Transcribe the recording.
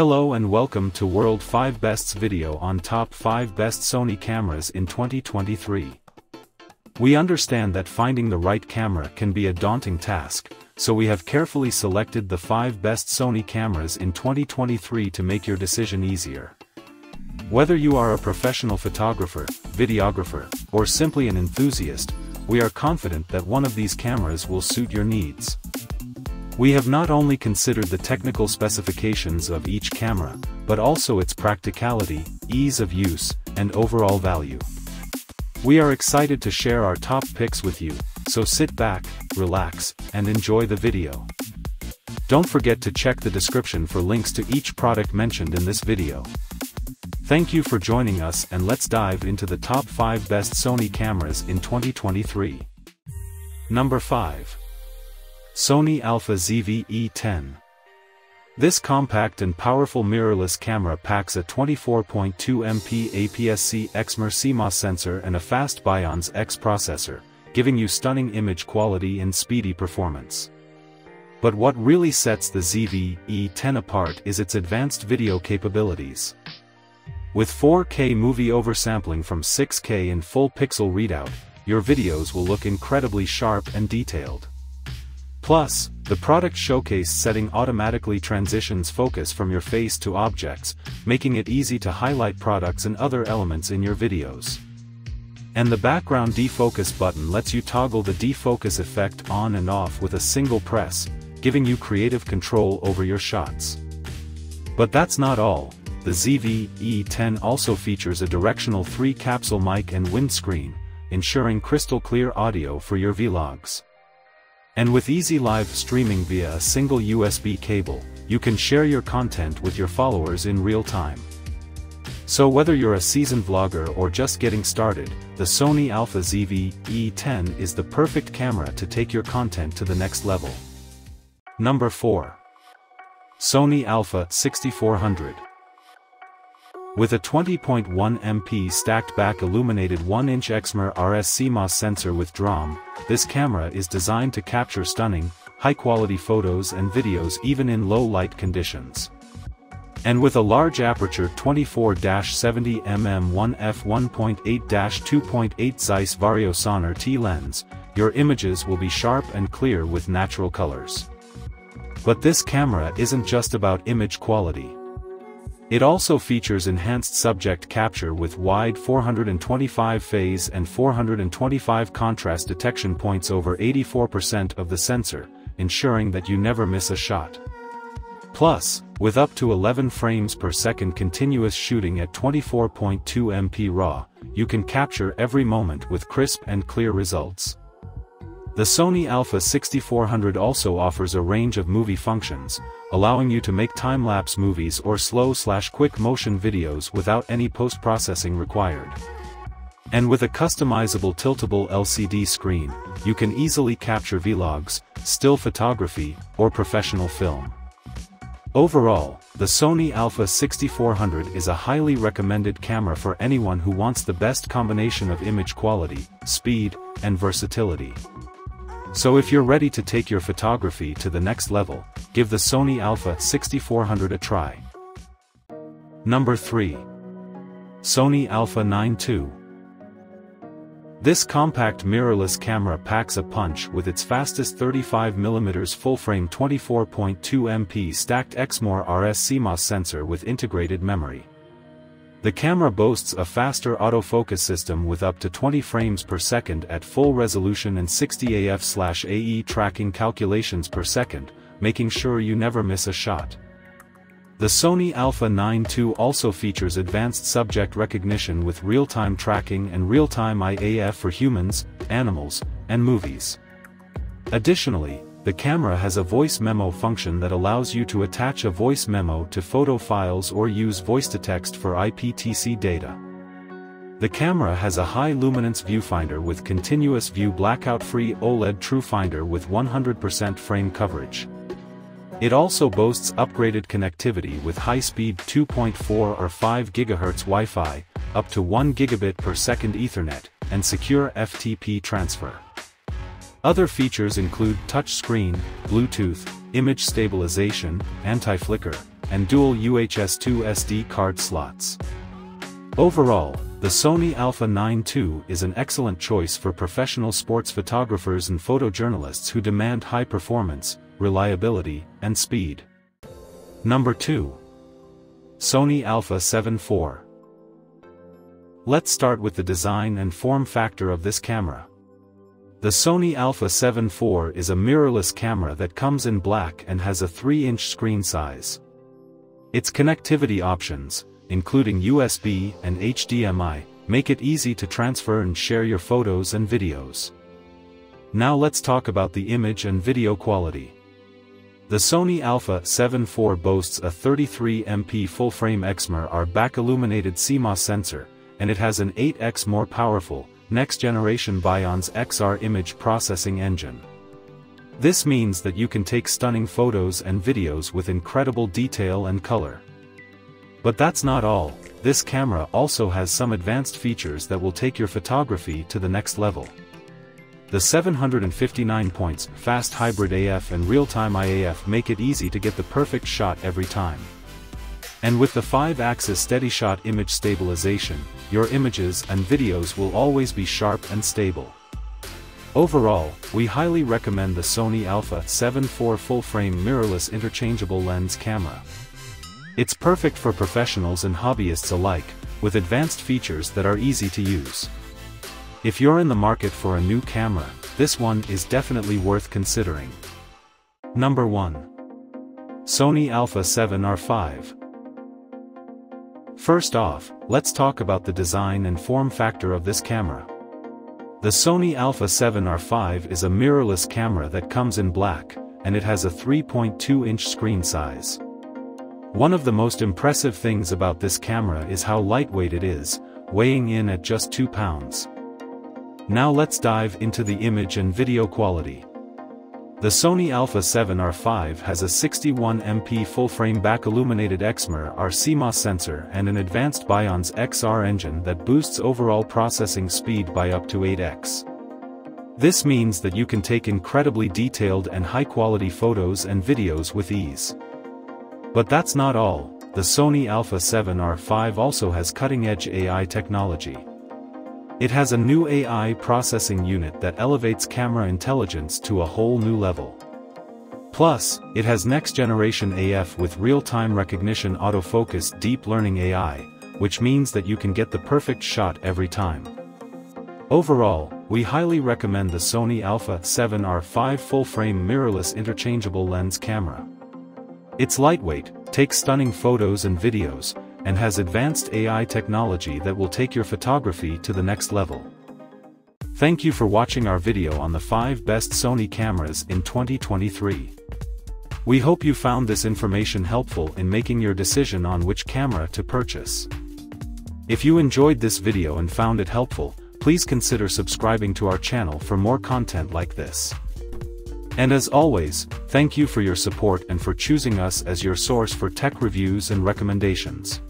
Hello and welcome to World 5 Best's video on top 5 best Sony cameras in 2023. We understand that finding the right camera can be a daunting task, so we have carefully selected the 5 best Sony cameras in 2023 to make your decision easier. Whether you are a professional photographer, videographer, or simply an enthusiast, we are confident that one of these cameras will suit your needs. We have not only considered the technical specifications of each camera, but also its practicality, ease of use, and overall value. We are excited to share our top picks with you, so sit back, relax, and enjoy the video. Don't forget to check the description for links to each product mentioned in this video. Thank you for joining us and let's dive into the top 5 best Sony cameras in 2023. Number 5. Sony Alpha ZV-E10. This compact and powerful mirrorless camera packs a 24.2 MP APS-C exmor CMOS sensor and a fast Bionz X processor, giving you stunning image quality and speedy performance. But what really sets the ZV-E10 apart is its advanced video capabilities. With 4K movie oversampling from 6K in full pixel readout, your videos will look incredibly sharp and detailed. Plus, the product showcase setting automatically transitions focus from your face to objects, making it easy to highlight products and other elements in your videos. And the background defocus button lets you toggle the defocus effect on and off with a single press, giving you creative control over your shots. But that's not all, the ZV-E10 also features a directional 3 capsule mic and windscreen, ensuring crystal clear audio for your vlogs. And with easy live streaming via a single USB cable, you can share your content with your followers in real time. So whether you're a seasoned vlogger or just getting started, the Sony Alpha ZV E10 is the perfect camera to take your content to the next level. Number 4. Sony Alpha 6400 with a 20.1 MP stacked back illuminated 1-inch Exmor RS CMOS sensor with DRAM, this camera is designed to capture stunning, high-quality photos and videos even in low-light conditions. And with a large aperture 24-70 mm 1f 1.8-2.8 Zeiss Vario Sonnar T lens, your images will be sharp and clear with natural colors. But this camera isn't just about image quality. It also features enhanced subject capture with wide 425 phase and 425 contrast detection points over 84% of the sensor, ensuring that you never miss a shot. Plus, with up to 11 frames per second continuous shooting at 24.2 MP RAW, you can capture every moment with crisp and clear results. The Sony Alpha 6400 also offers a range of movie functions, allowing you to make time-lapse movies or slow-slash-quick motion videos without any post-processing required. And with a customizable tiltable LCD screen, you can easily capture vlogs, still photography, or professional film. Overall, the Sony Alpha 6400 is a highly recommended camera for anyone who wants the best combination of image quality, speed, and versatility. So if you're ready to take your photography to the next level, give the Sony Alpha 6400 a try. Number 3. Sony Alpha 9 II. This compact mirrorless camera packs a punch with its fastest 35mm full-frame 24.2 MP stacked Exmor RS CMOS sensor with integrated memory. The camera boasts a faster autofocus system with up to 20 frames per second at full resolution and 60 AF/AE tracking calculations per second, making sure you never miss a shot. The Sony Alpha 9 II also features advanced subject recognition with real-time tracking and real-time Eye AF for humans, animals, and movies. Additionally, the camera has a voice memo function that allows you to attach a voice memo to photo files or use voice-to-text for IPTC data. The camera has a high luminance viewfinder with continuous view blackout-free OLED TrueFinder with 100% frame coverage. It also boasts upgraded connectivity with high-speed 2.4 or 5 GHz Wi-Fi, up to 1 gigabit per second Ethernet, and secure FTP transfer. Other features include touchscreen, Bluetooth, image stabilization, anti-flicker, and dual UHS-2 SD card slots. Overall, the Sony Alpha 9 II is an excellent choice for professional sports photographers and photojournalists who demand high performance, reliability, and speed. Number 2. Sony Alpha 7 IV. Let's start with the design and form factor of this camera. The Sony Alpha 7 IV is a mirrorless camera that comes in black and has a 3-inch screen size. Its connectivity options, including USB and HDMI, make it easy to transfer and share your photos and videos. Now let's talk about the image and video quality. The Sony Alpha 7 IV boasts a 33MP full-frame Exmor R back-illuminated CMOS sensor, and it has an 8x more powerful, next-generation Bionz XR image processing engine. This means that you can take stunning photos and videos with incredible detail and color. But that's not all, this camera also has some advanced features that will take your photography to the next level. The 759 points, fast hybrid AF and real-time Eye AF make it easy to get the perfect shot every time. And with the 5-axis steady shot image stabilization, your images and videos will always be sharp and stable. Overall, we highly recommend the Sony Alpha 7 IV full-frame mirrorless interchangeable lens camera. It's perfect for professionals and hobbyists alike, with advanced features that are easy to use. If you're in the market for a new camera, this one is definitely worth considering. Number 1. Sony Alpha 7R5 First off, let's talk about the design and form factor of this camera. The Sony Alpha 7R5 is a mirrorless camera that comes in black, and it has a 3.2-inch screen size. One of the most impressive things about this camera is how lightweight it is, weighing in at just 2 pounds. Now let's dive into the image and video quality. The Sony Alpha 7R5 has a 61MP full-frame back-illuminated Exmor CMOS sensor and an advanced Bionz XR engine that boosts overall processing speed by up to 8x. This means that you can take incredibly detailed and high-quality photos and videos with ease. But that's not all, the Sony Alpha 7R5 also has cutting-edge AI technology. It has a new AI processing unit that elevates camera intelligence to a whole new level. Plus, it has next-generation AF with real-time recognition autofocus deep learning AI, which means that you can get the perfect shot every time. Overall, we highly recommend the Sony Alpha 7R5 full-frame mirrorless interchangeable lens camera. It's lightweight, takes stunning photos and videos, and has advanced AI technology that will take your photography to the next level. Thank you for watching our video on the 5 best Sony cameras in 2023. We hope you found this information helpful in making your decision on which camera to purchase. If you enjoyed this video and found it helpful, please consider subscribing to our channel for more content like this. And as always, thank you for your support and for choosing us as your source for tech reviews and recommendations.